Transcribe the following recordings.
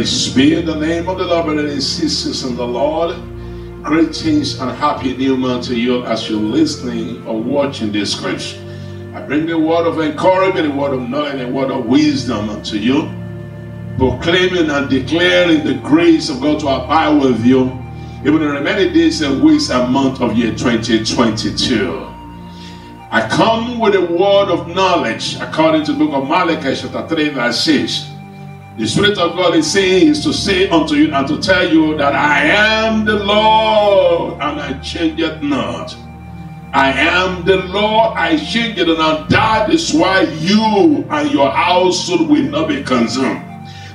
Praise be the name of the Lord, brothers and sisters in the Lord. Greetings and happy new month to you as you're listening or watching this scripture. I bring the word of encouragement, the word of knowledge, the word of wisdom unto you, proclaiming and declaring the grace of God to abide with you, even in the many days and weeks and month of year 2022. I come with a word of knowledge according to the book of Malachi chapter 3 verse 6. The Spirit of God is saying is to say unto you and to tell you that I am the Lord and I change it not. I am the Lord, I change it not. That is why you and your household will not be consumed.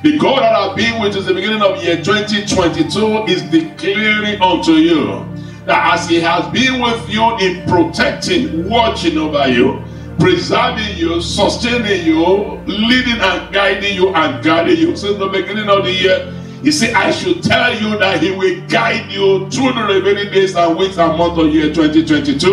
The God that I've been with since the beginning of year 2022 is declaring unto you that as he has been with you in protecting, watching over you, preserving you, sustaining you, leading and guiding you and guiding you. Since the beginning of the year, he said, I should tell you that he will guide you through the remaining days and weeks and months of year 2022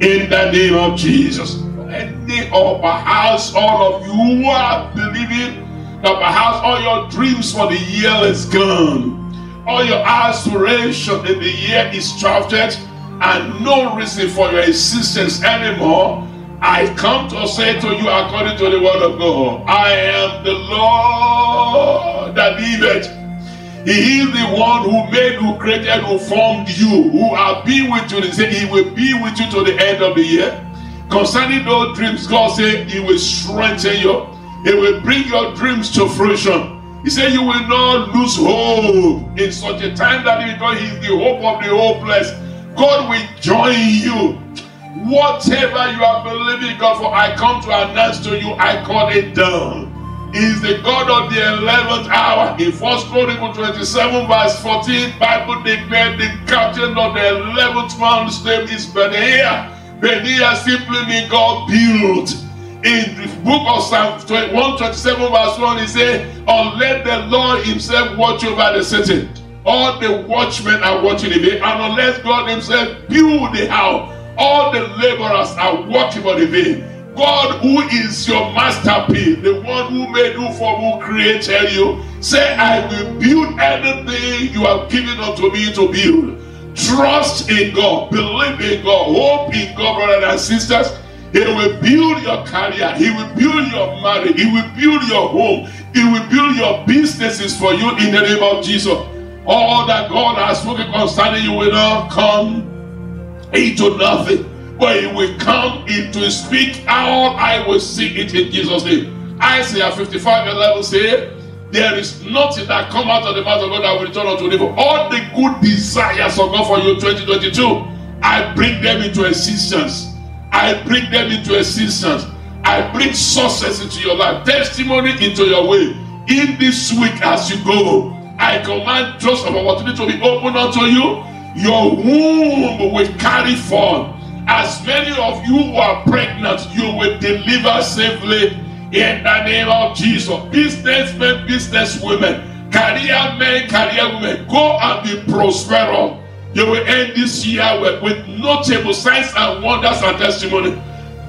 in the name of Jesus. Any or perhaps all of you who are believing that perhaps all your dreams for the year is gone. All your aspiration in the year is drafted and no reason for your existence anymore I come to say to you according to the word of God, I am the Lord that liveth. He is the one who made, who created, who formed you, who have been with you. He said he will be with you to the end of the year. Concerning those dreams, God said he will strengthen you. He will bring your dreams to fruition. He said you will not lose hope in such a time that because he is the hope of the hopeless. God will join you Whatever you are believing God for, I come to announce to you, I call it down. He is the God of the 11th hour. In 1 Chronicles 27 verse 14, Bible declared the captain of the 11th man's name is Benaiah. Benaiah simply means God built. In the book of Psalm 127 verse 1, he said, let the Lord himself watch over the city. All the watchmen are watching him. And unless God himself build the house, all the laborers are working for the vain. God, who is your masterpiece, the one who made you for who created you, say, I will build anything you have given unto me to build. Trust in God, believe in God, hope in God, brothers and sisters. He will build your career, He will build your marriage, He will build your home, He will build your businesses for you in the name of Jesus. All that God has spoken concerning you will not come into nothing. But it will come into speak out, I will see it in Jesus' name. Isaiah 55 11 say, There is nothing that come out of the mouth of God that will return unto him. All the good desires of God for you 2022, I bring them into existence. I bring them into existence. I bring success into your life, testimony into your way. In this week as you go, I command doors of opportunity to be open unto you your womb will carry forth. As many of you who are pregnant, you will deliver safely in the name of Jesus. Businessmen, businesswomen, career men, career women, go and be prosperous. You will end this year with, with notable signs and wonders and testimony.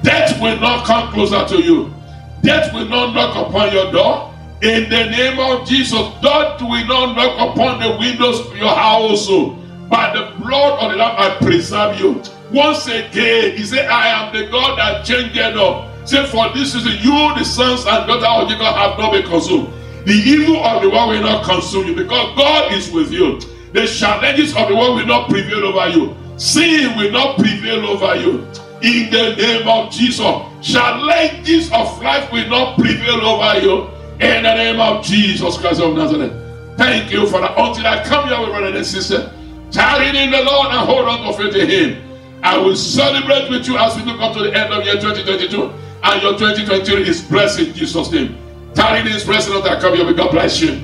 Death will not come closer to you. Death will not knock upon your door. In the name of Jesus, death will not knock upon the windows of your household. By the blood of the Lamb, I preserve you. Once again, he said, I am the God that changed up. Say, for this reason, you, the sons and daughters of Jacob, have not been consumed. The evil of the world will not consume you because God is with you. The challenges of the world will not prevail over you. Sin will not prevail over you. In the name of Jesus, challenges of life will not prevail over you. In the name of Jesus Christ of Nazareth. Thank you for that. Until I come here with brother and sister. Tarry in the Lord and hold on to Him. I will celebrate with you as we look up to the end of year 2022. And your 2023 is blessed in Jesus' name. Tarry in His presence that come here. God bless you.